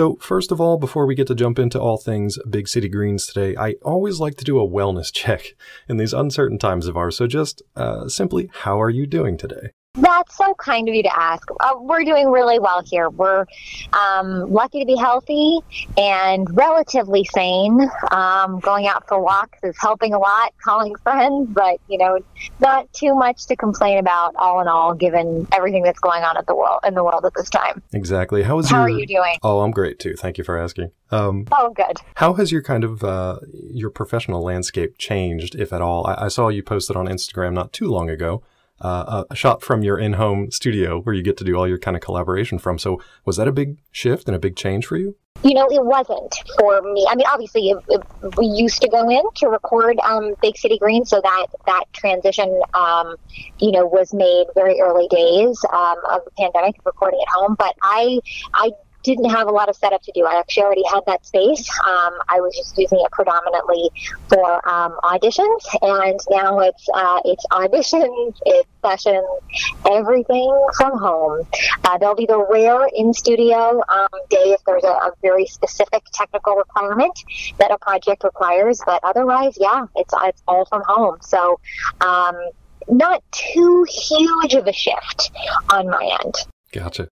So, first of all, before we get to jump into all things Big City Greens today, I always like to do a wellness check in these uncertain times of ours. So, just uh, simply, how are you doing today? That's so kind of you to ask. Uh, we're doing really well here. We're um, lucky to be healthy and relatively sane. Um, going out for walks is helping a lot, calling friends, but you know, not too much to complain about. All in all, given everything that's going on at the world in the world at this time. Exactly. How is How your? are you doing? Oh, I'm great too. Thank you for asking. Um, Oh, good. how has your kind of uh, your professional landscape changed, if at all? I, I saw you posted on Instagram not too long ago. Uh, a shot from your in-home studio where you get to do all your kind of collaboration from. So, was that a big shift and a big change for you? You know, it wasn't for me. I mean, obviously, it, it, we used to go in to record um, Big City Green, so that that transition, um, you know, was made very early days um, of the pandemic, recording at home. But I, I didn't have a lot of setup to do. I actually already had that space. Um, I was just using it predominantly for um, auditions, and now it's uh, it's auditions, it's sessions, everything from home. Uh, there'll be the rare in studio um, day if there's a, a very specific technical requirement that a project requires, but otherwise, yeah, it's it's all from home. So. Um, not too huge of a shift on my end Gotcha.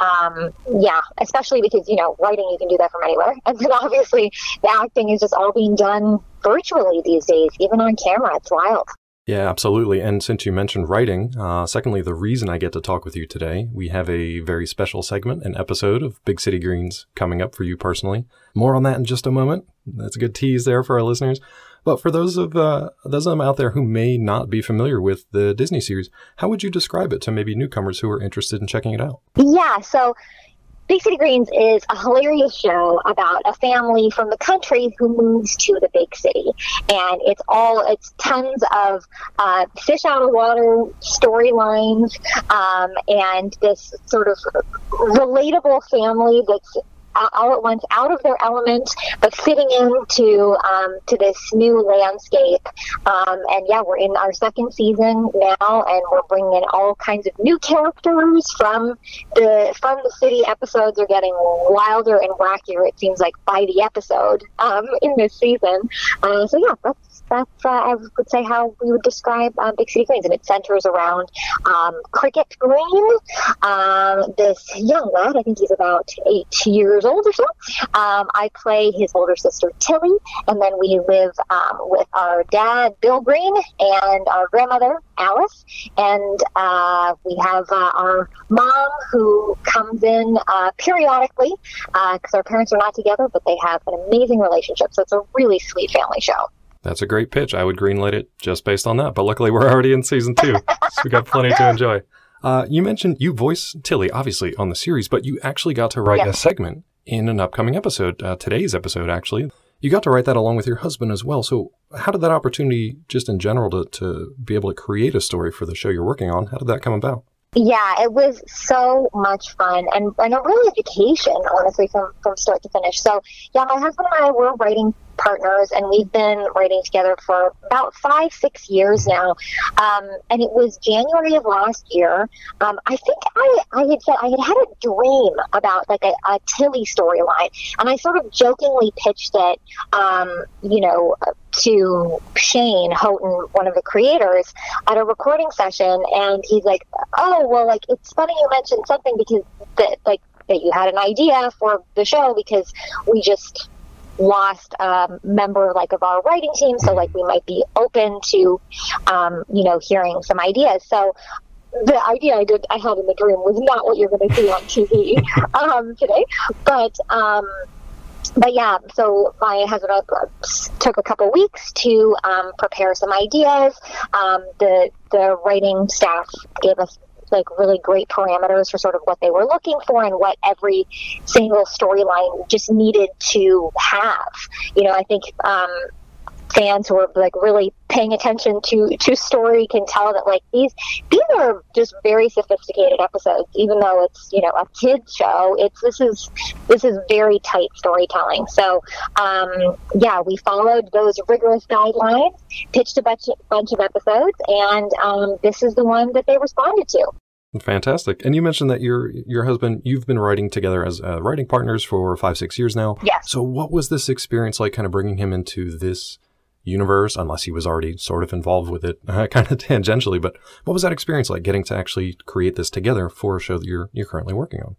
Um, yeah, especially because you know writing you can do that from anywhere, and then obviously the acting is just all being done virtually these days, even on camera. It's wild. Yeah, absolutely. And since you mentioned writing, uh, secondly, the reason I get to talk with you today, we have a very special segment, an episode of Big City Greens coming up for you personally. More on that in just a moment. That's a good tease there for our listeners. But for those of uh, those of them out there who may not be familiar with the Disney series, how would you describe it to maybe newcomers who are interested in checking it out? Yeah, so Big City Greens is a hilarious show about a family from the country who moves to the big city, and it's all it's tons of uh, fish out of water storylines, um, and this sort of relatable family that's all at once out of their element, but fitting into um, to this new landscape. Um, and yeah, we're in our second season now, and we're bringing in all kinds of new characters from the from the city. Episodes are getting wilder and wackier. It seems like by the episode um, in this season. Uh, so yeah, that's that's uh, I would say how we would describe um, Big City Greens, and it centers around um, Cricket Green, um, this young lad. I think he's about eight years old or so. Um, I play his older sister Tilly, and then we live um, with our dad Bill Green and our grandmother Alice, and uh, we have uh, our mom who comes in uh, periodically because our parents are not together, but they have an amazing relationship. So it's a really sweet family show. That's a great pitch. I would greenlight it just based on that. But luckily, we're already in season two, so we got plenty to enjoy. Uh, you mentioned you voice Tilly, obviously, on the series, but you actually got to write a segment in an upcoming episode, uh, today's episode, actually. You got to write that along with your husband as well. So, how did that opportunity, just in general, to, to be able to create a story for the show you're working on, how did that come about? Yeah, it was so much fun and, and a real education, honestly, from, from start to finish. So, yeah, my husband and I were writing partners, and we've been writing together for about five, six years now. Um, and it was January of last year. Um, I think I, I had said I had had a dream about like a, a Tilly storyline, and I sort of jokingly pitched it, um, you know, to Shane Houghton, one of the creators, at a recording session, and he's like, "Oh, well, like it's funny you mentioned something because that like that you had an idea for the show because we just." Lost a member like of our writing team so like we might be open to um, you know hearing some ideas so the idea I did I had in the dream was not what you're going to see on TV um, today, but um, but yeah. So my husband and took a couple weeks to um, prepare some ideas. Um, the the writing staff gave us like really great parameters for sort of what they were looking for and what every single storyline just needed to have. You know, I think um, fans who are like really paying attention to to story can tell that like these these are just very sophisticated episodes. Even though it's you know a kids show it's this is this is very tight storytelling. So um, yeah we followed those rigorous guidelines pitched a bunch, bunch of episodes and um, this is the one that they responded to Fantastic. And you mentioned that your your husband, you've been writing together as uh, writing partners for five, six years now. Yes. So, what was this experience like, kind of bringing him into this universe, unless he was already sort of involved with it, uh, kind of tangentially? But what was that experience like, getting to actually create this together for a show that you're you're currently working on?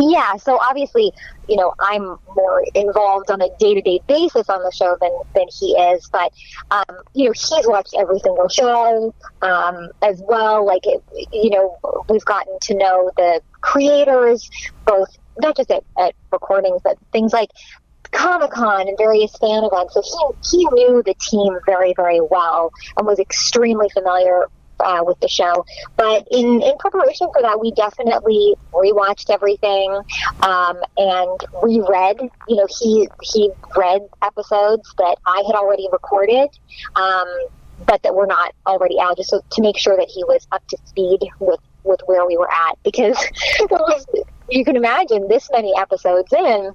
Yeah, so obviously, you know, I'm more involved on a day to day basis on the show than, than he is, but, um, you know, he's watched every single show um, as well. Like, it, you know, we've gotten to know the creators, both not just at, at recordings, but things like Comic Con and various fan events. So he, he knew the team very, very well and was extremely familiar uh, with the show. But in, in preparation for that, we definitely rewatched everything um, and reread. You know, he he read episodes that I had already recorded. Um, but that were not already out, just so to make sure that he was up to speed with with where we were at, because was, you can imagine this many episodes in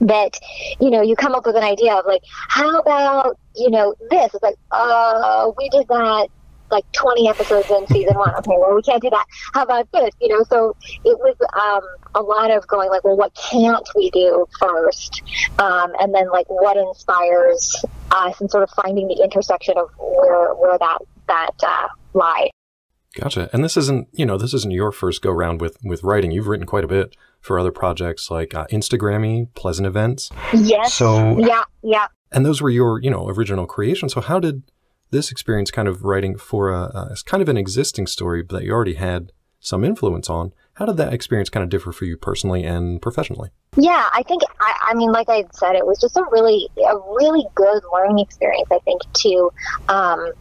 that you know you come up with an idea of like how about you know this it's like uh we did that like 20 episodes in season one. Okay, well, we can't do that. How about this? You know, so it was um, a lot of going like, well, what can't we do first? Um, and then like what inspires us and sort of finding the intersection of where, where that, that uh, lies. Gotcha. And this isn't, you know, this isn't your first go round with, with writing. You've written quite a bit for other projects like uh, Instagrammy, Pleasant Events. Yes. So, yeah, yeah. And those were your, you know, original creations. So how did this experience kind of writing for a, a kind of an existing story that you already had some influence on. How did that experience kind of differ for you personally and professionally? Yeah, I think I, I mean, like I said, it was just a really, a really good learning experience. I think to, um,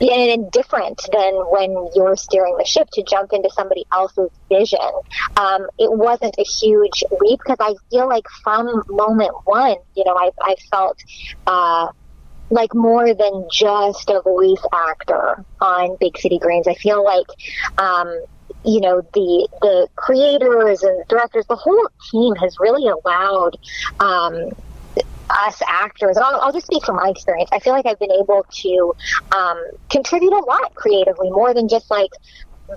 and different than when you're steering the ship to jump into somebody else's vision. Um, it wasn't a huge leap because I feel like from moment one, you know, I, I felt uh, like more than just a voice actor on Big City Greens. I feel like, um, you know, the the creators and directors, the whole team has really allowed um, us actors. I'll, I'll, just speak from my experience. I feel like I've been able to um, contribute a lot creatively, more than just like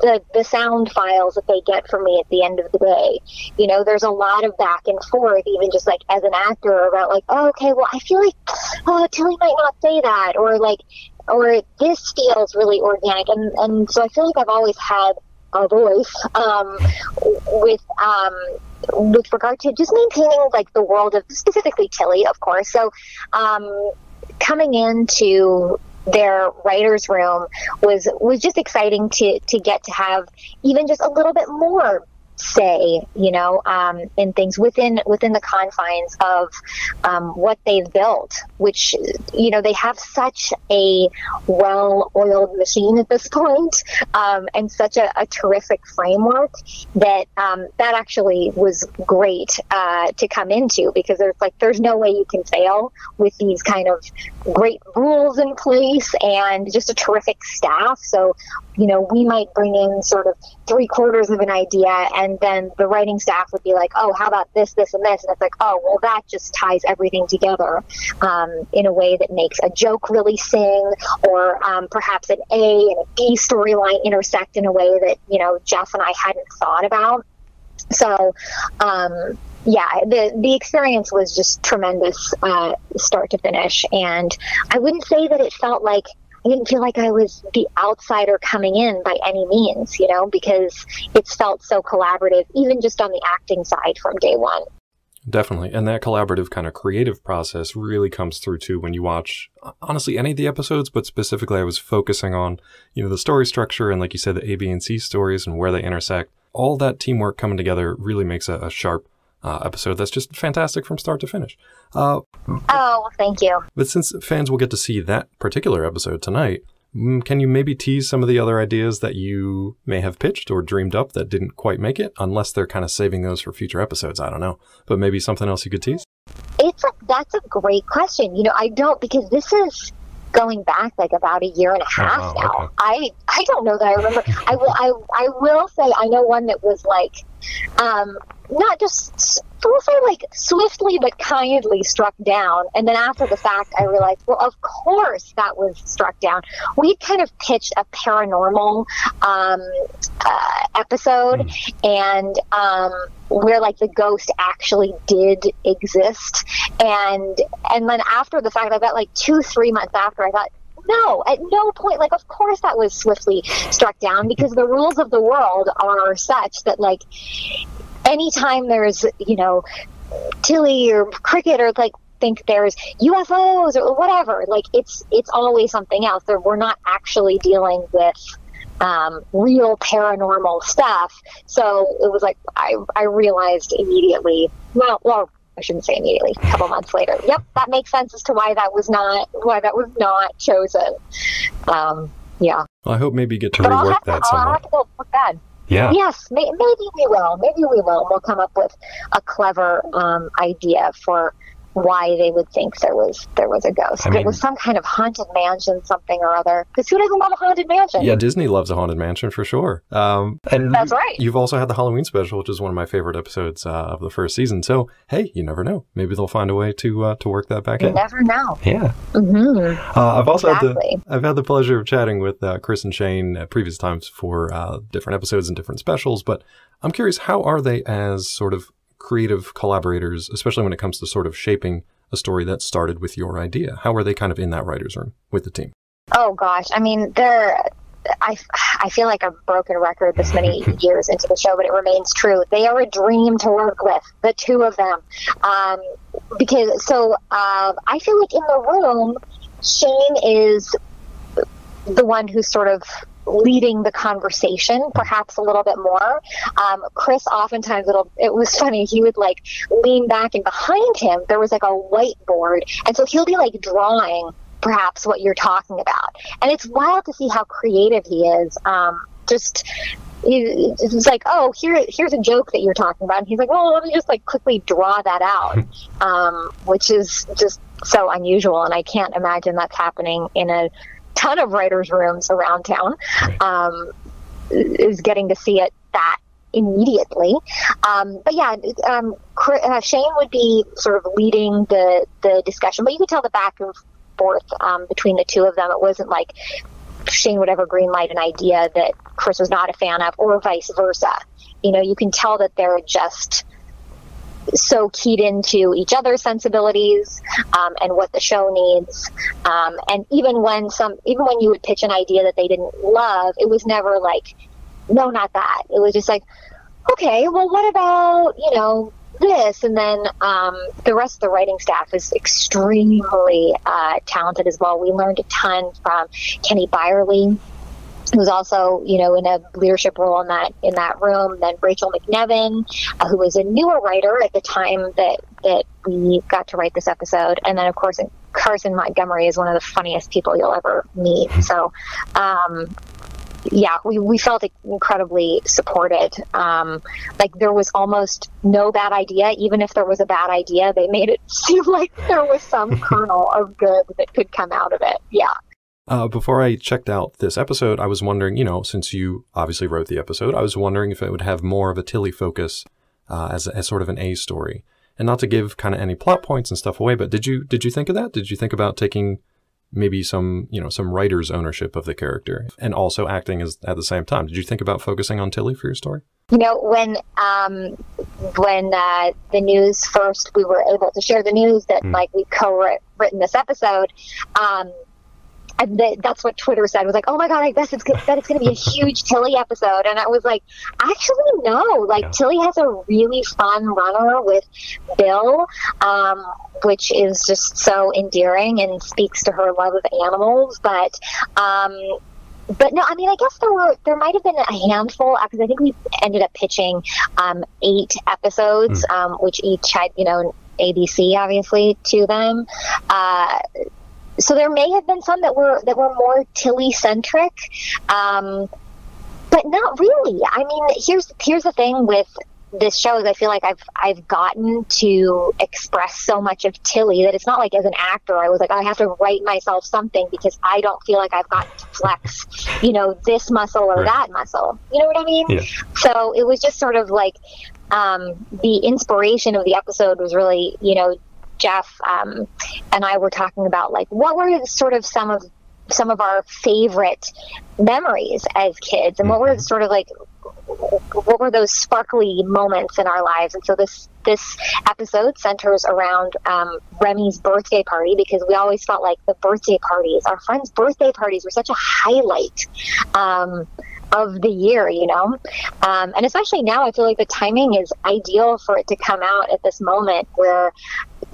the the sound files that they get from me at the end of the day. You know, there's a lot of back and forth, even just like as an actor about like, oh, okay, well, I feel like, oh, Tilly might not say that, or like, or this feels really organic, and and so I feel like I've always had a voice um, with um, with regard to just maintaining like the world of specifically Tilly, of course. So um, coming into their writers room was was just exciting to to get to have even just a little bit more say, you know, um, in things within within the confines of um, what they've built. Which, you know, they have such a well-oiled machine at this point, um, and such a, a, terrific framework that um, that actually was great uh, to come into because there's like there's no way you can fail with these kind of great rules in place and just a terrific staff. So, you know, we might bring in sort of three quarters of an idea and then the writing staff would be like, oh, how about this, this, and this? And it's like, oh, well, that just ties everything together um, in a way that makes a joke really sing, or um, perhaps an A and a B storyline intersect in a way that, you know, Jeff and I hadn't thought about. So, um, yeah, the the experience was just tremendous, uh, start to finish, and I wouldn't say that it felt like I didn't feel like I was the outsider coming in by any means, you know, because it's felt so collaborative, even just on the acting side from day one. Definitely. And that collaborative kind of creative process really comes through too when you watch honestly any of the episodes, but specifically I was focusing on, you know, the story structure and like you said, the A, B, and C stories and where they intersect. All that teamwork coming together really makes a, a sharp uh, episode that's just fantastic from start to finish. Uh, oh, thank you. But since fans will get to see that particular episode tonight, mm, can you maybe tease some of the other ideas that you may have pitched or dreamed up that didn't quite make it? Unless they're kind of saving those for future episodes. I don't know. But maybe something else you could tease? It's a, that's a great question. You know, I don't because this is going back like about a year and a half oh, now. Okay. I I don't know that I remember. I will I I will say I know one that was like um, not just we'll like swiftly but kindly struck down. And then after the fact, I realized, well, of course that was struck down. We kind of pitched a paranormal um, uh, episode, mm. and um, where like the ghost actually did exist, and and then after the fact, I got like two, three months after, I thought no, at no point, like, of course that was swiftly struck down because the rules of the world are such that, like, anytime there's, you know, Tilly or Cricket or like think there's UFOs or whatever, like it's it's always something else. We're not actually dealing with um, real paranormal stuff. So it was like I I realized immediately. Well, well, I shouldn't say immediately. A couple months later. Yep, that makes sense as to why that was not why that was not chosen. Um, yeah. Well, I hope maybe you get to but rework that to, somewhat. I'll have to go look that. Yeah. Yes, may, maybe we will. Maybe we will. We'll come up with a clever um, idea for why they would think there was there was a ghost. I mean, it was some kind of haunted mansion, something or other. Because who doesn't love a haunted mansion? Yeah, Disney loves a haunted mansion for sure. Um, and that's right. You've also had the Halloween special, which is one of my favorite episodes uh, of the first season. So hey, you never know. Maybe they'll find a way to uh, to work that back you in. Never know. Yeah. Mm-hmm. Uh, I've also exactly. had the I've had the pleasure of chatting with uh, Chris and Shane at previous times for uh, different episodes and different specials, but I'm curious, how are they as sort of creative collaborators, especially when it comes to sort of shaping a story that started with your idea? How are they kind of in that writer's room with the team? Oh gosh, I mean, they're I, I feel like a broken record this many years into the show, but it remains true. They are a dream to work with, the two of them. Um, because, so uh, I feel like in the room, Shane is the one who sort of leading the conversation perhaps a little bit more. Um, Chris oftentimes it'll it was funny he would like lean back and behind him there was like a whiteboard and so he'll be like drawing perhaps what you're talking about and it's wild to see how creative he is. Um, just it's like, oh, here, here's a joke that you're talking about. And he's like, well, let me just like quickly draw that out, um, which is just so unusual. And I can't imagine that's happening in a ton of writers' rooms around town, um, is getting to see it that immediately. Um, but yeah, um, uh, Shane would be sort of leading the the discussion, but you could tell the back and forth um, between the two of them. It wasn't like Shane would ever greenlight an idea that Chris was not a fan of, or vice versa. You know, you can tell that they're just so keyed into each other's sensibilities um, and what the show needs. Um, and even when some, even when you would pitch an idea that they didn't love, it was never like, no, not that. It was just like, okay, well, what about you know this? And then um, the rest of the writing staff is extremely uh, talented as well. We learned a ton from Kenny Byerly who's also, you know, in a leadership role in that in that room. Then Rachel McNevin, uh, who was a newer writer at the time that that we got to write this episode, and then of course Carson Montgomery is one of the funniest people you'll ever meet. So. Um, yeah, we, we felt incredibly supported. Um, like there was almost no bad idea. Even if there was a bad idea, they made it seem like there was some kernel of good that could come out of it. Yeah. Uh, before I checked out this episode, I was wondering, you know, since you obviously wrote the episode, I was wondering if it would have more of a Tilly focus uh, as, as sort of an A story, and not to give kind of any plot points and stuff away. But did you did you think of that? Did you think about taking maybe some you know some writer's ownership of the character and also acting as at the same time? Did you think about focusing on Tilly for your story? You know, when um, when uh, the news first, we were able to share the news that mm. like we co-written this episode. Um, and that's what Twitter said was like, oh my god, I guess it's good, that it's going to be a huge Tilly episode, and I was like, actually no, like yeah. Tilly has a really fun runner with Bill, um, which is just so endearing and speaks to her love of animals, but. Um, but no, I mean, I guess there were there might have been a handful because I think we ended up pitching um, eight episodes, mm. um, which each had you know ABC obviously to them. Uh, so there may have been some that were that were more Tilly centric, um, but not really. I mean, here's here's the thing with this show is I feel like I've I've gotten to express so much of Tilly that it's not like as an actor I was like I have to write myself something because I don't feel like I've got to flex, you know, this muscle or right. that muscle. You know what I mean? Yeah. So it was just sort of like um, the inspiration of the episode was really, you know, Jeff um, and I were talking about like what were sort of some of some of our favorite memories as kids, and what were sort of like what were those sparkly moments in our lives and so this this episode centers around um, remy's birthday party because we always felt like the birthday parties our friends birthday parties were such a highlight um, of the year, you know? Um, and especially now, I feel like the timing is ideal for it to come out at this moment where,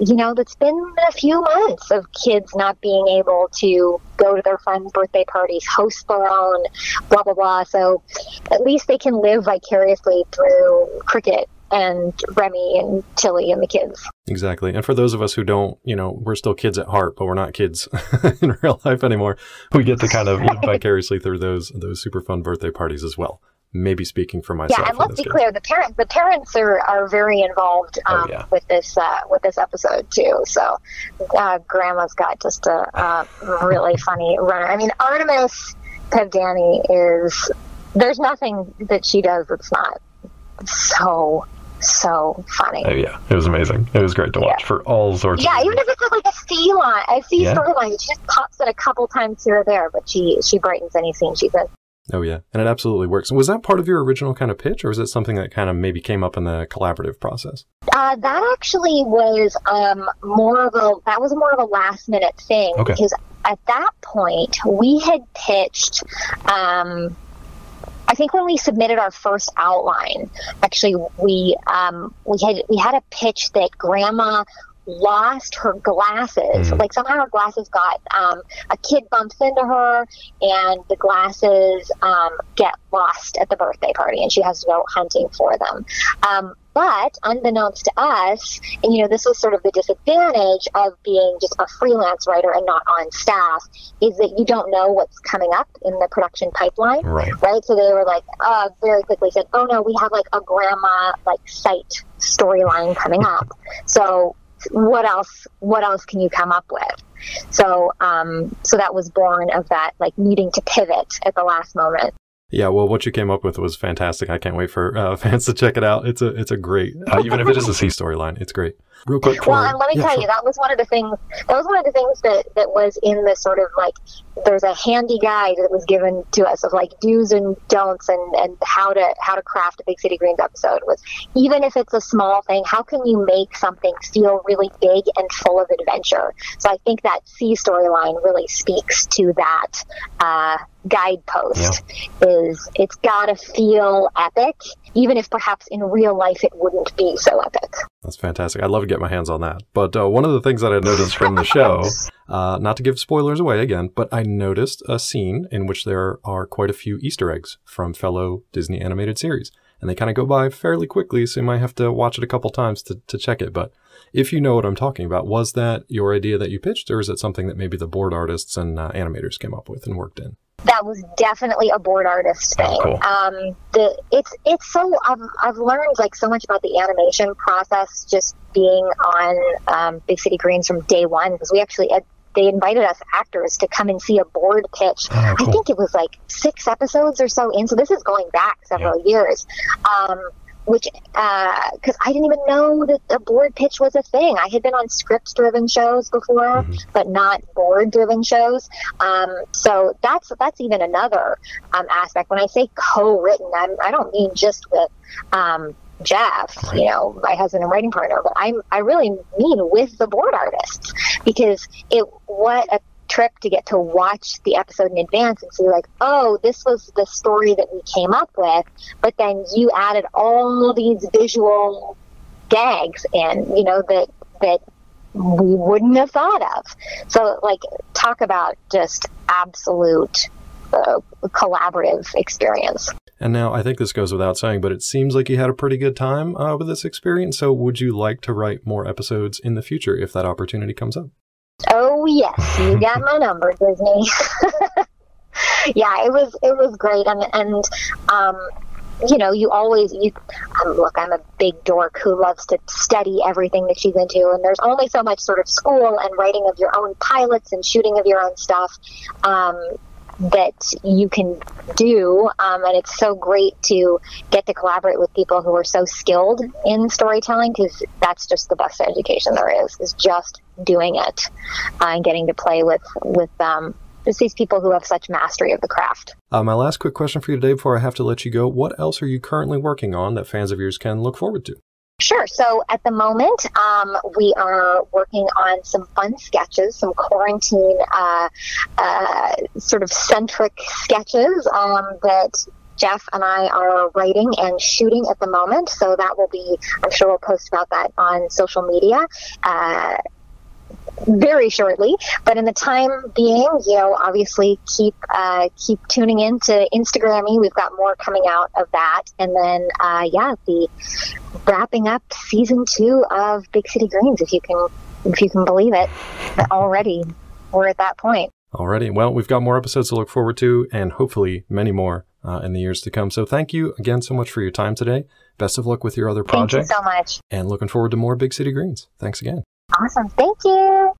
you know, it's been a few months of kids not being able to go to their friends' birthday parties, host their own, blah, blah, blah. So at least they can live vicariously through cricket and Remy and Tilly and the kids. Exactly. And for those of us who don't, you know, we're still kids at heart, but we're not kids in real life anymore. We get to kind of live vicariously through those those super fun birthday parties as well. Maybe speaking for myself. Yeah, and let's be case. clear: the parents the parents are, are very involved oh, um, oh, yeah. with this uh, with this episode too. So, uh, Grandma's got just a, a really funny runner. I mean, Artemis Pebdani is there's nothing that she does that's not so so funny. Oh yeah, it was amazing. It was great to watch yeah. for all sorts. Yeah, of even if it's like a C line, a C yeah. storyline, she just pops in a couple times here or there, but she she brightens any scene she's in. Oh yeah, and it absolutely works. Was that part of your original kind of pitch, or was it something that kind of maybe came up in the collaborative process? Uh, that actually was um, more of a that was more of a last minute thing okay. because at that point we had pitched. Um, I think when we submitted our first outline, actually we um, we had we had a pitch that Grandma lost her glasses. Mm. Like somehow her glasses got um, a kid bumps into her, and the glasses um, get lost at the birthday party, and she has to go hunting for them. Um, but unbeknownst to us, and you know, this was sort of the disadvantage of being just a freelance writer and not on staff, is that you don't know what's coming up in the production pipeline. Right. Right. So they were like, uh, very quickly said, oh no, we have like a grandma like sight storyline coming up. So what else? What else can you come up with? So, um, so that was born of that like needing to pivot at the last moment. Yeah, well, what you came up with was fantastic. I can't wait for uh, fans to check it out. It's a it's a great, uh, even if it is a C storyline, it's great. Real quick. well, and let me yeah, tell sure. you, that was one of the things. That was one of the things that that was in the sort of like there's a handy guide that was given to us of like do's and don'ts and and how to how to craft a Big City Greens episode was even if it's a small thing, how can you make something feel really big and full of adventure? So I think that C storyline really speaks to that. Uh, guidepost yeah. is it's got to feel epic even if perhaps in real life it wouldn't be so epic that's fantastic i'd love get my hands on that. But uh, one of the things that i noticed from the show uh, not to give spoilers away again but i noticed a scene in which there are quite a few easter eggs from fellow disney animated series. And they kind of go by fairly quickly so you might have to watch it a couple times to, to check it. But if you know what i'm talking about was that your idea that you pitched or is it something that maybe the board artists and uh, animators came up with and worked in that was definitely a board artist oh, thing. Oh, cool. Um, the it's it's so I've I've learned like so much about the animation process just being on um, Big City Greens from day one because we actually had, they invited us actors to come and see a board pitch. Oh, cool. I think it was like six episodes or so in. So this is going back several yeah. years. Um, which because uh, I didn't even know that a board pitch was a thing. I had been on script driven shows before, mm-hmm. but not board driven shows. Um, so that's that's even another um, aspect. When I say co-written, I'm, I do not mean just with um, Jeff, you know, my husband and writing partner, but I'm I really mean with the board artists because it what a trip to get to watch the episode in advance and see like, oh, this was the story that we came up with, but then you added all these visual gags in, you know, that that we wouldn't have thought of. So like talk about just absolute uh, collaborative experience. And now I think this goes without saying, but it seems like you had a pretty good time uh, with this experience. So would you like to write more episodes in the future if that opportunity comes up? Oh yes, you got my number, Disney. yeah, it was it was great, and and um, you know, you always you um, look. I'm a big dork who loves to study everything that she's into, and there's only so much sort of school and writing of your own pilots and shooting of your own stuff. Um, that you can do. Um, and it's so great to get to collaborate with people who are so skilled in storytelling because that's just the best education there is, is just doing it uh, and getting to play with, with um, just these people who have such mastery of the craft. Uh, my last quick question for you today before I have to let you go. What else are you currently working on that fans of yours can look forward to? Sure. So at the moment, um, we are working on some fun sketches, some quarantine uh, uh, sort of centric sketches um, that Jeff and I are writing and shooting at the moment. So that will be, I'm sure we'll post about that on social media. Uh, very shortly. But in the time being, you know, obviously keep uh, keep tuning in to Instagrammy. We've got more coming out of that, and then uh, yeah, the wrapping up season two of Big City Greens, if you can if you can believe it. Already, we're at that point. Already, well, we've got more episodes to look forward to, and hopefully many more uh, in the years to come. So thank you again so much for your time today. Best of luck with your other projects. Thank you so much. And looking forward to more Big City Greens. Thanks again. Awesome. Thank you.